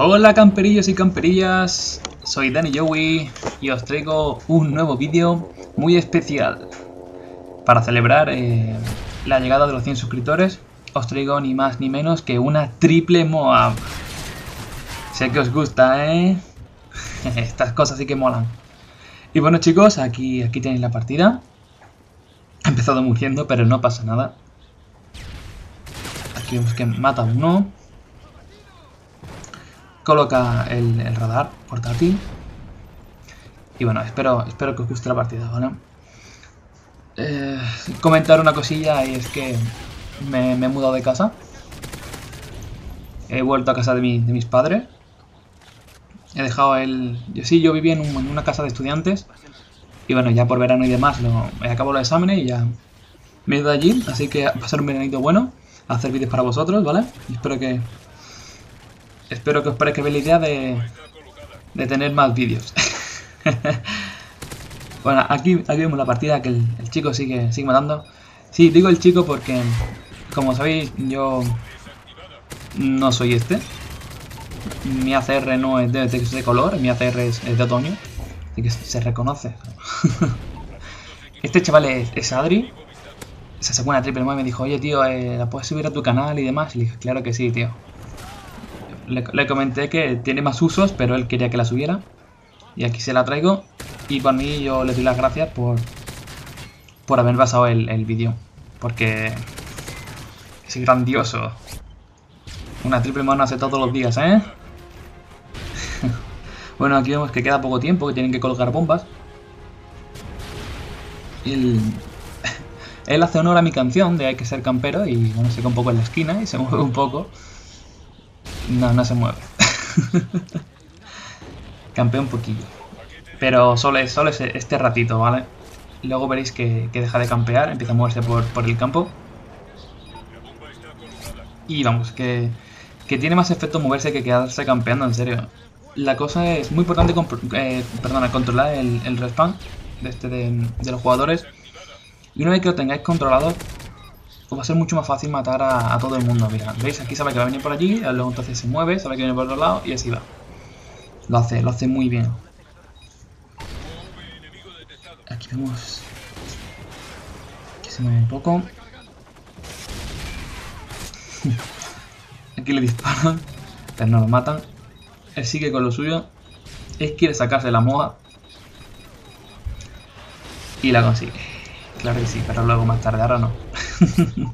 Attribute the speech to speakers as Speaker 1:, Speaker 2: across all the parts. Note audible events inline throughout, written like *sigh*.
Speaker 1: Hola camperillos y camperillas, soy Danny Joey y os traigo un nuevo vídeo muy especial. Para celebrar eh, la llegada de los 100 suscriptores, os traigo ni más ni menos que una triple Moab. Sé que os gusta, ¿eh? *laughs* Estas cosas sí que molan. Y bueno chicos, aquí, aquí tenéis la partida. He empezado muriendo, pero no pasa nada. Aquí vemos que mata uno. Coloca el, radar portátil. Y bueno, espero, espero que os guste la partida, ¿vale? Eh, comentar una cosilla y es que me, he mudado de casa. He vuelto a casa de, de mis padres. He dejado el... Yo, sí, yo vivía en, una casa de estudiantes. Y bueno, ya por verano y demás, lo, he acabado los exámenes y ya me he ido allí. Así que a pasar un veranito bueno, hacer vídeos para vosotros, ¿vale? Y espero que... Espero que os parezca bien la idea de, de tener más vídeos. *laughs* bueno, aquí, aquí vemos la partida que el, chico sigue, sigue matando. Sí, digo el chico porque, como sabéis, yo no soy este mi ACR no es de, color, mi ACR es, de otoño. Así que se reconoce. *laughs* este chaval es, Adri. Se sacó una triple y me dijo, oye tío, eh, ¿la puedes subir a tu canal y demás? Y le dije, claro que sí, tío. Le, comenté que tiene más usos, pero él quería que la subiera. Y aquí se la traigo. Y por mí yo le doy las gracias por, por haber basado el, el vídeo. Porque es grandioso. Una triple mano hace todos los días, ¿eh? *laughs* bueno, aquí vemos que queda poco tiempo, que tienen que colocar bombas. Él, *laughs* él hace honor a mi canción de Hay que ser campero y bueno, se queda un poco en la esquina y se *laughs* mueve un poco. No, no se mueve. *laughs* Campea un poquillo. Pero solo solo es este ratito, ¿vale? Luego veréis que, deja de campear, empieza a moverse por, por el campo. Y vamos, que que tiene más efecto moverse que quedarse campeando, en serio. La cosa es muy importante eh, perdona, controlar el, el respawn de, este de, los jugadores. Y una vez que lo tengáis controlado, va a ser mucho más fácil matar a, todo el mundo. Mira, veis, aquí sabe que va a venir por allí, luego entonces se mueve, sabe que viene por otro lado y así va. Lo hace, lo hace muy bien. Aquí vemos que se mueve un poco. *laughs* Aquí le disparan, pero no lo matan. Él sigue con lo suyo. Él quiere sacarse la moa. Y la consigue. Claro que sí, pero luego más tarde, ahora no. *laughs*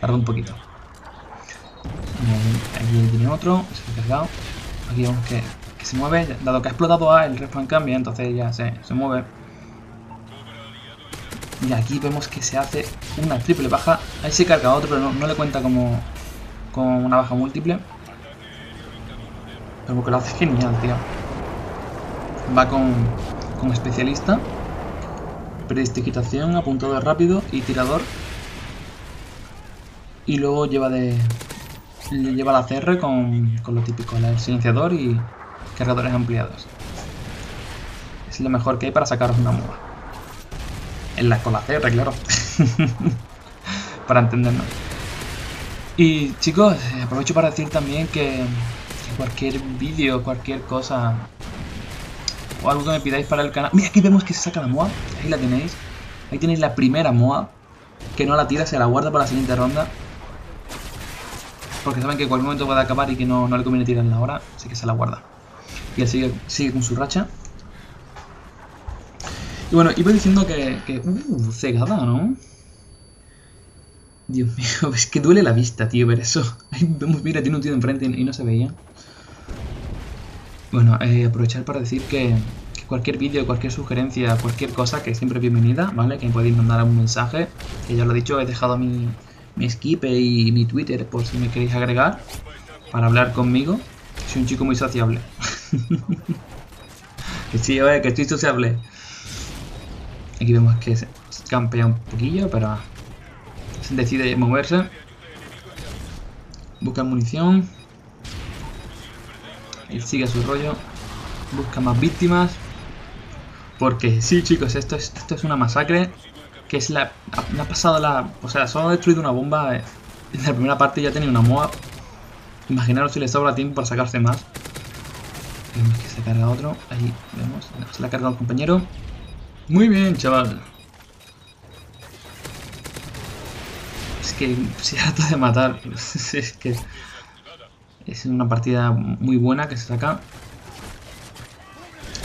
Speaker 1: Tarda un poquito. Aquí tiene otro, se ha cargado. Aquí vemos que, se mueve, dado que ha explotado A, el respawn cambia, entonces ya se, se mueve. Y aquí vemos que se hace una triple baja. Ahí se carga otro, pero no le cuenta como, con una baja múltiple. Pero porque lo hace genial, tío. Va con, con especialista, predistigitación, apuntado rápido y tirador. Y luego lleva de lleva la CR con, con lo típico, el silenciador y cargadores ampliados. Es lo mejor que hay para sacaros una moda. En la, con la CR, claro. *laughs* para entendernos. Y chicos, aprovecho para decir también que, cualquier vídeo, cualquier cosa o algo que me pidáis para el canal... Mira, aquí vemos que se saca la MOA, ahí la tenéis. Ahí tenéis la primera MOA, que no la tira, se la guarda para la siguiente ronda. Porque saben que en cualquier momento puede acabar y que no, no le conviene tirarla ahora, así que se la guarda. Y él sigue, sigue con su racha. Y bueno, iba diciendo que... que uh, cegada, ¿no? Dios *laughs* mío, es que duele la vista, tío, ver eso. *laughs* mira, tiene un tío enfrente y no se veía. Bueno, eh, aprovechar para decir que, cualquier vídeo, cualquier sugerencia, cualquier cosa, que siempre bienvenida, ¿vale? Que podéis mandar un mensaje. Que ya lo he dicho, he dejado mi, mi skip y mi Twitter por si me queréis agregar. Para hablar conmigo. Soy un chico muy sociable. *laughs* que sí, oye, que estoy sociable. Aquí vemos que se campea un poquillo, pero decide moverse. Busca munición. Y sigue su rollo. Busca más víctimas. Porque sí, chicos, esto es, esto es una masacre. Que es la. Ha pasado la. O sea, solo ha destruido una bomba. Eh, en la primera parte ya tenía una MOA. Imaginaros si le sobra tiempo para sacarse más. Vemos que se carga otro. Ahí vemos. Se la ha cargado el compañero. Muy bien, chaval. Es que *laughs* se harta de matar. *laughs* es que es una partida muy buena que se saca.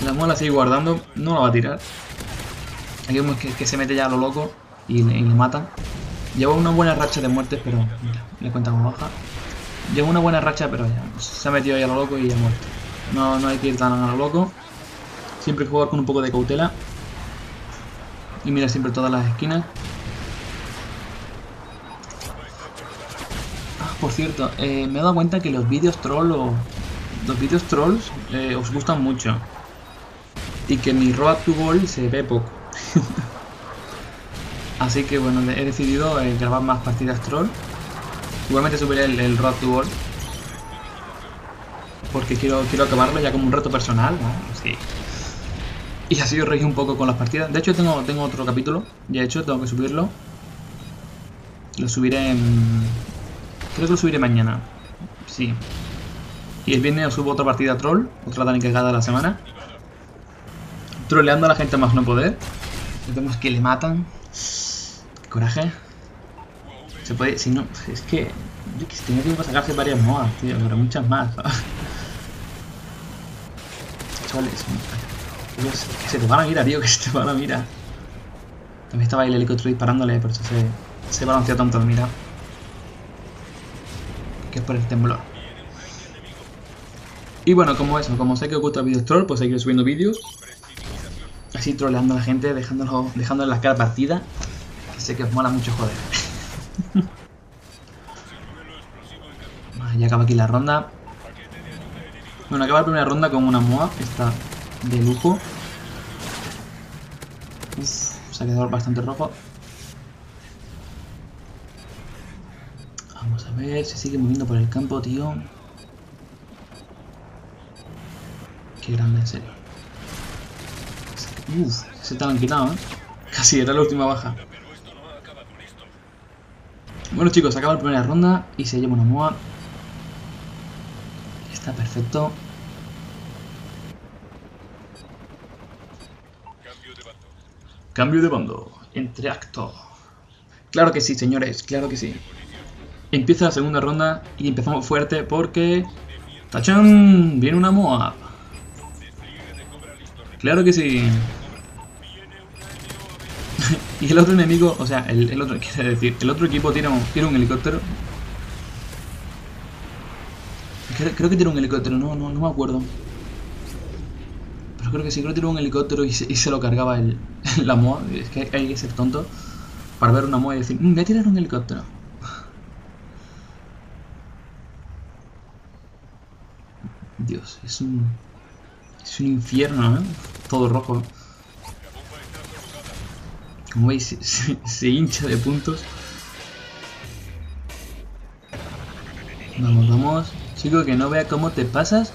Speaker 1: La mola sigue guardando. No la va a tirar. Aquí vemos que, se mete ya a lo loco y le, matan. Lleva una buena racha de muertes, pero mira, le cuenta como baja. Lleva una buena racha, pero ya se ha metido ya a lo loco y ha muerto. No, no hay que ir tan a lo loco. Siempre jugar con un poco de cautela. Y mira siempre todas las esquinas. Por cierto, eh, me he dado cuenta que los vídeos troll o los vídeos trolls eh, os gustan mucho. Y que mi road to goal se ve poco. *laughs* Así que bueno, he decidido eh, grabar más partidas troll. Igualmente subiré el, road to goal. Porque quiero, quiero acabarlo ya como un reto personal, ¿no? Sí. Y así os reís un poco con las partidas. De hecho tengo, tengo otro capítulo, ya hecho, tengo que subirlo. Lo subiré en... Creo que lo subiré mañana. Sí. Y el viernes os subo otra partida troll, otra tan encargada de la semana. Troleando a la gente más no poder. Vemos que le matan. coraje. Se puede... Si no... Es que... Yo que tenía tiempo para sacarse varias modas, tío. Pero muchas más. *laughs* Chavales, que se te va la mira, tío, que se te va la mira. También estaba ahí el helicóptero disparándole, por eso se, se balanceó tanto mira. Que es por el temblor. Y bueno, como eso, como sé que os gusta el video troll, pues seguiré subiendo vídeos. Así troleando a la gente, dejándolo, dejándole la cara partida. Que sé que os mola mucho joder. *laughs* ya acaba aquí la ronda. Bueno, acaba la primera ronda con una MOA. Esta de lujo. Uf, se ha quedado bastante rojo. Vamos a ver, se sigue moviendo por el campo, tío. Qué grande, en serio. Uf, se han quitado, ¿eh? Casi era la última baja. Bueno chicos, acaba la primera ronda y se lleva una MOA. Está perfecto. Cambio de bando. Entre acto. Claro que sí, señores, claro que sí. Empieza la segunda ronda y empezamos fuerte porque... ¡Tachán! Viene una MOA. Claro que sí. *laughs* y el otro enemigo, o sea, el, otro, *laughs* quiere decir, el otro equipo tiene un, un helicóptero. Creo, que tiene un helicóptero, no, no, no me acuerdo creo que sí, creo que tiró un helicóptero y se, lo cargaba el, *laughs* la MOA. Es que hay que ser tonto para ver una MOA y decir, mmm, voy a tirar un helicóptero. Dios, es un... Es un infierno, ¿eh? Todo rojo. Como veis, *laughs* se, hincha de puntos. Vamos, vamos. Chico, que no vea cómo te pasas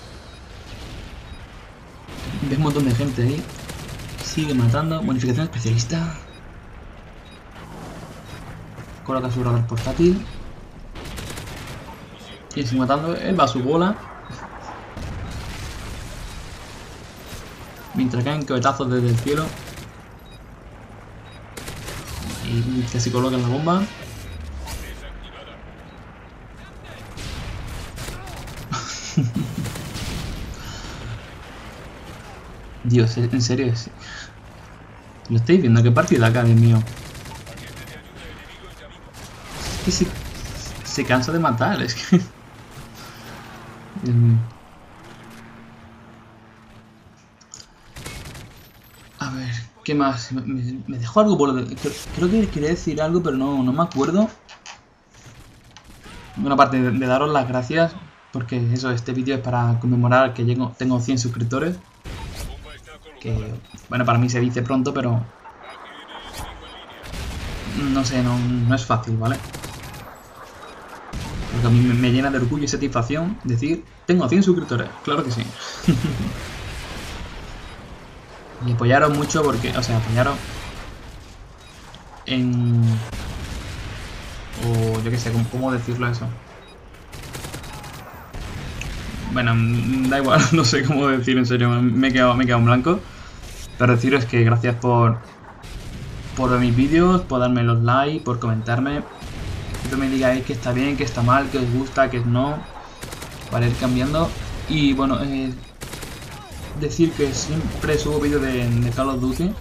Speaker 1: Ves un montón de gente ahí. Sigue matando. Bonificación especialista. Coloca su radar portátil. Y sigue matando. Él va a su bola. Mientras caen cohetazos desde el cielo. Y casi colocan la bomba. *laughs* Dios, en serio. ¿Lo estáis viendo? ¿Qué partida acá, Dios mío? Es que se, cansa de matar, es que... *laughs* A ver, ¿qué más? Me, dejó algo por... Creo que quería decir algo, pero no, no me acuerdo. Bueno, aparte de, daros las gracias, porque eso, este vídeo es para conmemorar que llego, tengo 100 suscriptores que, bueno, para mí se dice pronto, pero no sé, no, es fácil, ¿vale? Porque a mí me, llena de orgullo y satisfacción decir, tengo 100 suscriptores, claro que sí. *laughs* y apoyaros mucho porque, o sea, apoyaros en... o yo qué sé, ¿cómo, decirlo eso? Bueno, da igual, *laughs* no sé cómo decir en serio, me he quedado, me he quedado en blanco. Pero deciros que gracias por, por ver mis vídeos, por darme los likes, por comentarme. Que me digáis que está bien, que está mal, que os gusta, que no. Para ir cambiando. Y bueno, eh, decir que siempre subo vídeos de, Call of Duty.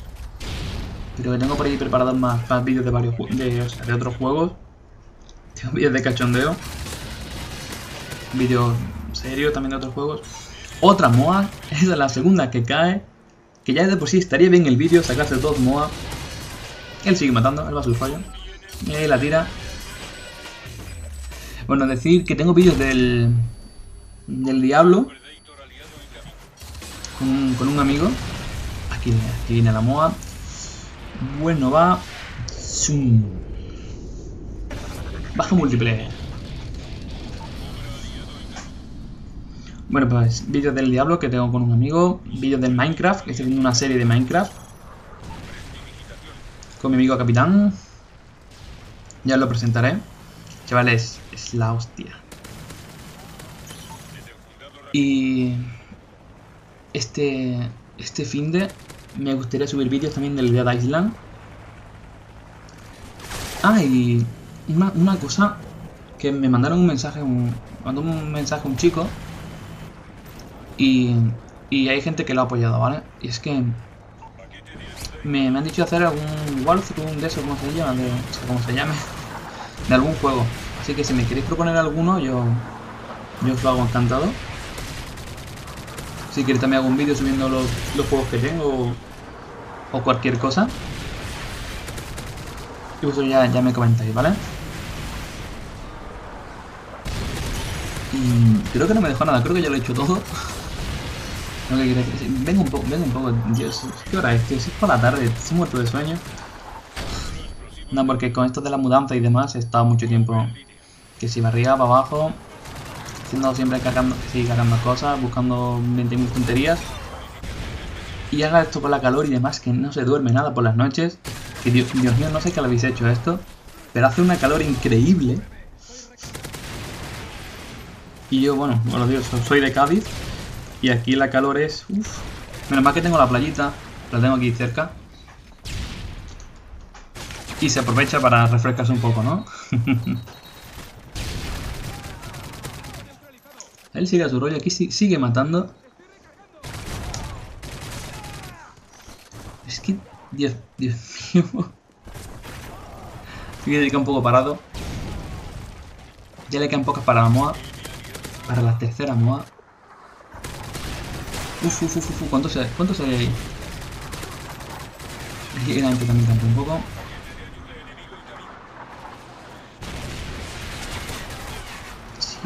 Speaker 1: Pero que tengo por ahí preparados más, más vídeos de varios de, de otros juegos. *laughs* Tengo vídeos de cachondeo. Vídeos serios también de otros juegos. Otra MOA, *laughs* esa es la segunda que cae. Que ya de por sí estaría bien el vídeo sacarse dos MOA. Él sigue matando, él va a su fallo. Ahí la tira. Bueno, decir que tengo vídeos del, del Diablo con, un amigo. Aquí, viene la MOA. Bueno, va. Baja múltiple. Bueno, pues vídeos del Diablo que tengo con un amigo. Vídeos del Minecraft, que estoy haciendo una serie de Minecraft. Con mi amigo Capitán. Ya lo presentaré. Chavales, es la hostia. Y este, este fin de me gustaría subir vídeos también del Dead Island. Ah, y una, cosa que me mandaron un mensaje, un, mandó un mensaje un chico y, y hay gente que lo ha apoyado, ¿vale? Y es que me, han dicho hacer algún walkthrough de eso, como se llama, de, como se llame, *laughs* de algún juego. Así que si me queréis proponer alguno, yo, yo os lo hago encantado. Si quieres también hago un vídeo subiendo los, juegos que tengo o, cualquier cosa. Y ya, ya me comentáis, ¿vale? Creo que no me dejó nada, creo que ya lo he hecho todo. *laughs* venga un poco, venga un poco. Dios, ¿qué hora es? Que es por la tarde, estoy muerto de sueño. No, porque con esto de la mudanza y demás he estado mucho tiempo que si arriba, para abajo, haciendo siempre cargando, sí, cargando cosas, buscando 20.000 tonterías. Y haga esto por la calor y demás, que no se duerme nada por las noches. Que Dios, mío, no sé qué lo habéis hecho esto, pero hace una calor increíble. Y yo, bueno, bueno, Dios, soy de Cádiz. Y aquí la calor es... Uf. Menos mal que tengo la playita, la tengo aquí cerca. Y se aprovecha para refrescarse un poco, ¿no? *laughs* Él sigue a su rollo, aquí sigue matando. Es que... Dios, Dios mío. *laughs* Sigue un poco parado. Ya le quedan pocas para la MOA. Para la tercera MOA. Uf, uf, uf, uf, ¿cuántos hay? ¿Cuántos hay ahí? Aquí también canta un poco.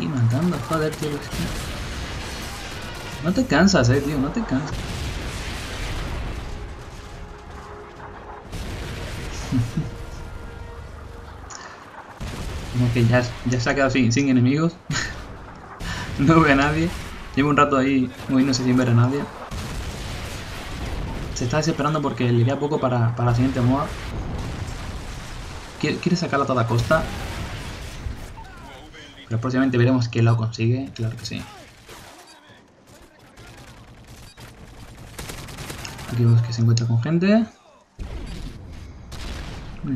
Speaker 1: Sigue matando, joder, tío. No te cansas, eh, tío, no te cansas. Como que ya, ya se ha quedado sin, sin enemigos. *laughs* no ve a nadie. Llevo un rato ahí moviéndose sin ver a nadie. Se está desesperando porque le queda poco para, la siguiente MOA. Quiere, sacarla a toda costa. Pero próximamente veremos que lo consigue. Claro que sí. Aquí vemos que se encuentra con gente.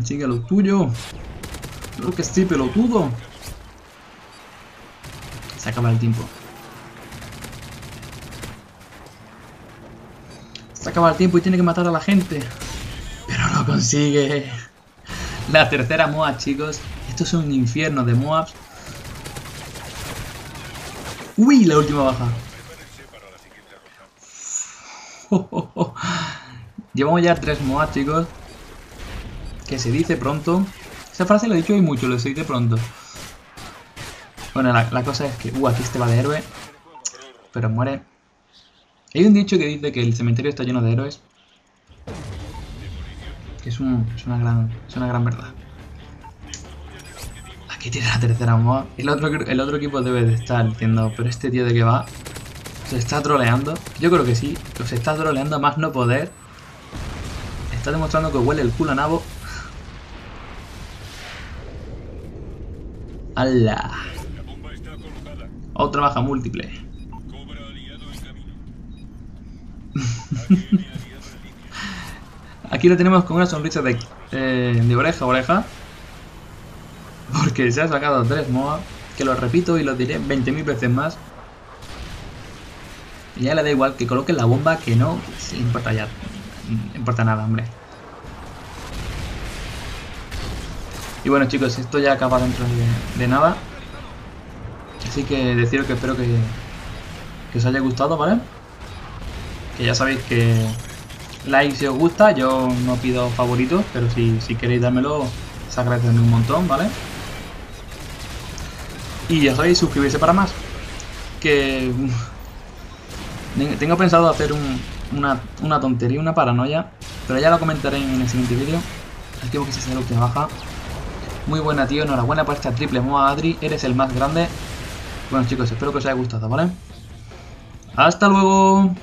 Speaker 1: Sigue lo tuyo. Creo que sí, pelotudo. Se acaba el tiempo. Se acaba el tiempo y tiene que matar a la gente. Pero lo consigue. La tercera MOA, chicos. Esto es un infierno de MOABs. Uy, la última baja. *laughs* Llevamos ya tres MOAs, chicos. Que se dice pronto. Esa frase la he dicho hoy mucho, lo se dice pronto. Bueno, la, cosa es que... Uh, aquí este va de héroe. Pero muere. Hay un dicho que dice que el cementerio está lleno de héroes. Que es, gran, es una gran verdad aquí tiene la tercera moda. El otro, el otro equipo debe de estar diciendo, pero este tío de qué va. ¿Se está troleando? Yo creo que sí. Se está troleando más no poder. Está demostrando que huele el culo a nabo. ¡Hala! Otra baja múltiple. *laughs* Aquí lo tenemos con una sonrisa de, eh, oreja oreja. Porque se ha sacado tres MOA. Que lo repito y lo diré 20.000 veces más. Y ya le da igual que coloque la bomba que no importa ya. No importa nada, hombre. Y bueno chicos, esto ya acaba dentro de, nada. Así que deciros que espero que, que os haya gustado, ¿vale? Que ya sabéis que like si os gusta, yo no pido favoritos, pero si, si queréis dármelo, se agradece un montón, ¿vale? Y ya sabéis, suscribirse para más. Que *laughs* tengo pensado hacer una, una, tontería, una paranoia, pero ya lo comentaré en el siguiente vídeo. Archivo que se hace la última baja. Muy buena, tío. Enhorabuena por esta triple MOA, Adri. Eres el más grande. Bueno, chicos, espero que os haya gustado, ¿vale? ¡Hasta luego!